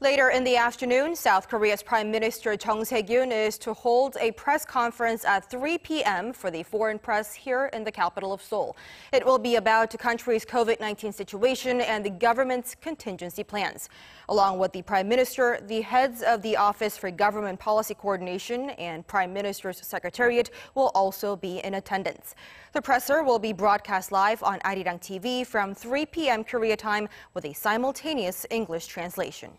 Later in the afternoon, South Korea's Prime Minister Chung Sye-kyun is to hold a press conference at 3 p.m. for the foreign press here in the capital of Seoul. It will be about the country's COVID-19 situation and the government's contingency plans. Along with the Prime Minister, the heads of the Office for Government Policy Coordination and Prime Minister's Secretariat will also be in attendance. The presser will be broadcast live on Arirang TV from 3 p.m. Korea time with a simultaneous English translation.